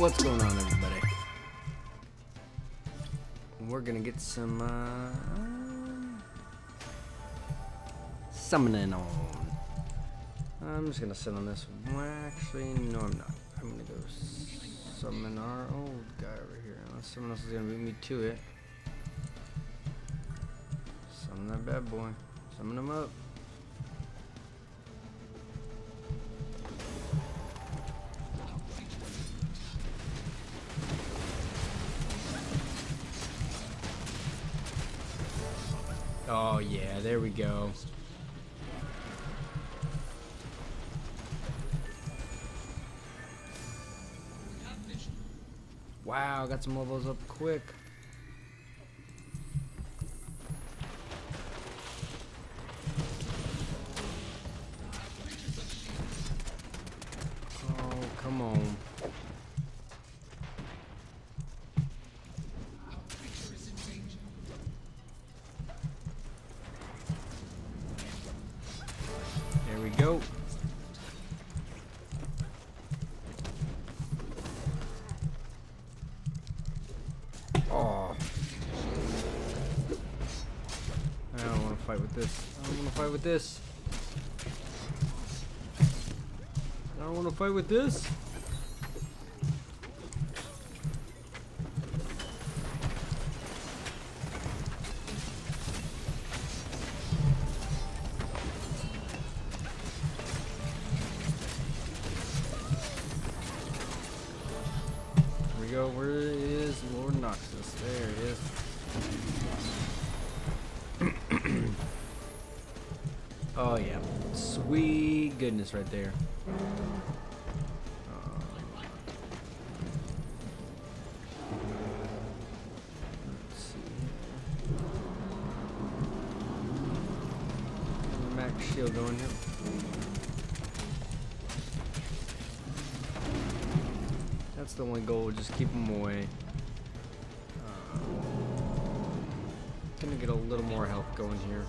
What's going on, everybody? We're gonna get some uh, summoning on. I'm just gonna sit on this. Well, actually, no, I'm not. I'm gonna go summon our old guy over here. Unless someone else is gonna beat me to it. Summon that bad boy. Summon him up. Oh yeah, there we go. Wow, got some levels up quick. Fight with this. I don't want to fight with this. I don't want to fight with this. Oh yeah, sweet goodness right there. Shield going here. That's the only goal, just keep them away. Um, gonna get a little more health going here.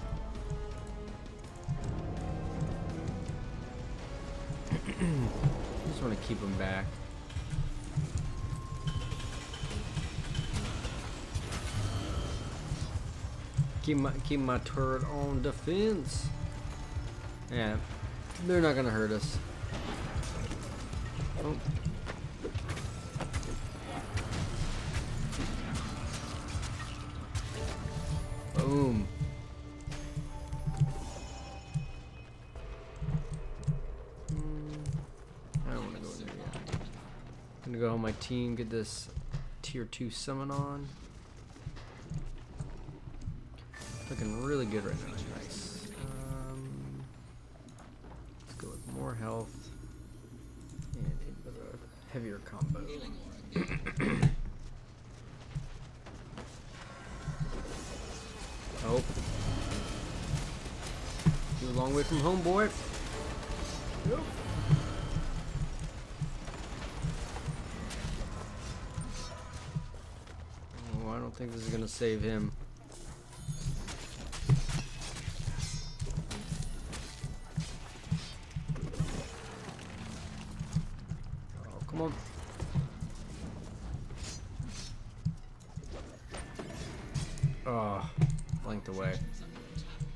Just want to keep them back. Keep my keep my turret on defense. Yeah, they're not gonna hurt us. Oh. Boom. Gonna go on my team, get this tier 2 summon on. Looking really good right now. Nice. Um, let's go with more health and a heavier combo. Oh. You're a long way from home, boy. Yep. Oh, I don't think this is gonna save him. Oh, come on. Oh, blanked away.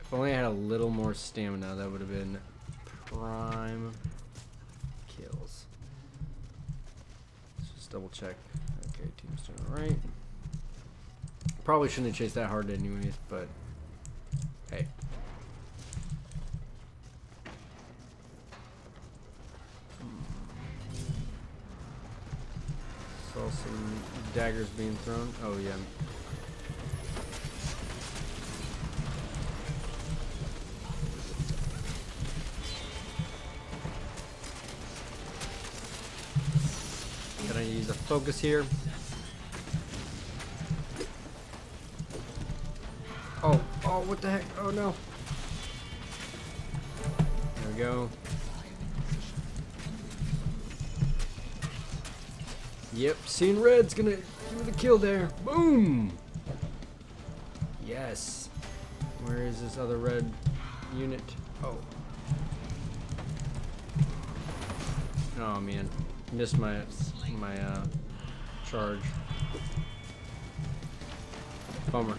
If only I had a little more stamina, that would have been prime kills. Let's just double check. Okay, team's doing alright. Probably shouldn't have chased that hard anyways, but hey. Saw some daggers being thrown. Oh yeah. Gonna use a focus here. Oh, oh, what the heck? Oh no. There we go. Yep, seeing red's gonna do the kill there. Boom! Yes. Where is this other red unit? Oh. Oh man, missed my my uh, charge. Bummer.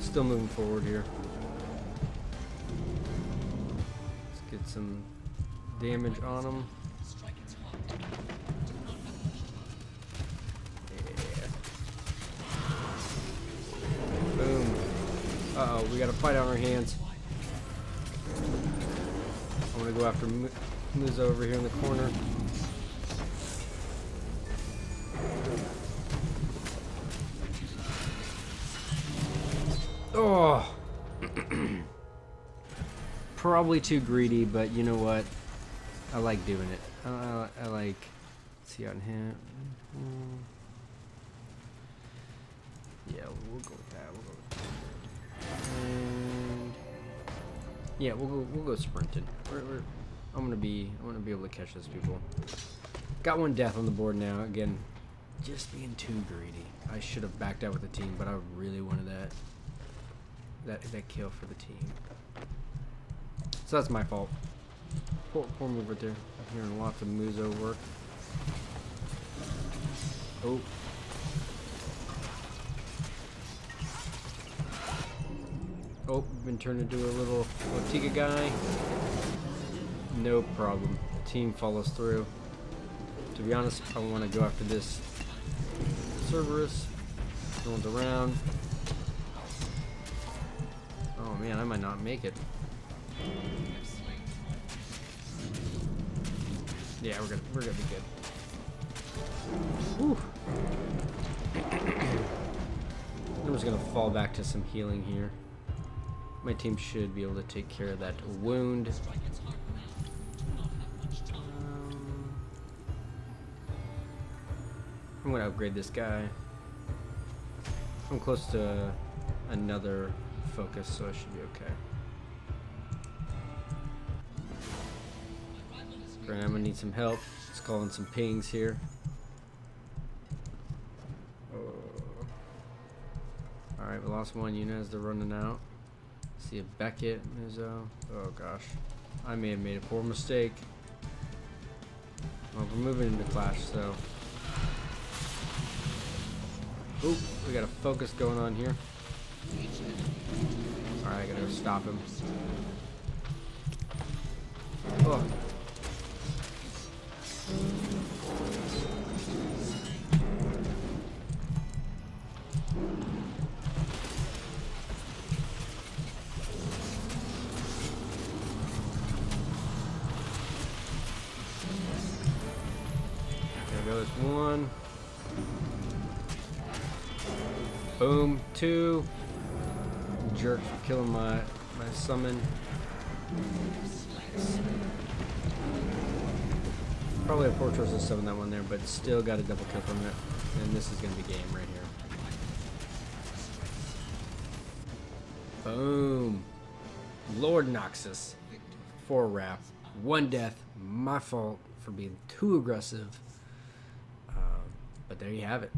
Still moving forward here. Let's get some damage on him. Yeah. Boom. Uh-oh, we got a fight on our hands. I'm gonna go after Mu- Mozu over here in the corner. Oh! Probably too greedy, but you know what? I like doing it. I, I, I like. See on him. Hmm. Yeah, we'll go with that. We'll go with that. And yeah, we'll go. We'll go sprinting. We're, we're, I'm gonna be. I'm gonna be able to catch those people. Got one death on the board now. Again, just being too greedy. I should have backed out with the team, but I really wanted that that that kill for the team. So that's my fault. Poor, poor move right there. I'm hearing lots of Mozu work. Oh. Oh, been turned into a little Ortega guy. No problem. Team follows through. To be honest, I want to go after this Cerberus. No one's around. Oh man, I might not make it. Yeah, we're gonna we're gonna be good. Whew. I'm just gonna fall back to some healing here. My team should be able to take care of that wound. Um, I'm gonna upgrade this guy. I'm close to another focus, so I should be okay. I'm gonna need some help. Let's call in some pings here. Oh. Alright, we lost one unit as they're running out. See if Beckett, Mizzo. Oh gosh. I may have made a poor mistake. Well, we're moving into clash, so. Oop, we got a focus going on here. Gotta stop him. Oh. There goes one. Boom, two. Jerk for killing my my summon. Probably a fortress of summon that one there, but still got a double kill from it. And this is gonna be game right here. Boom. Lord Knossos. Four wrap. One death. My fault for being too aggressive. Um, but there you have it.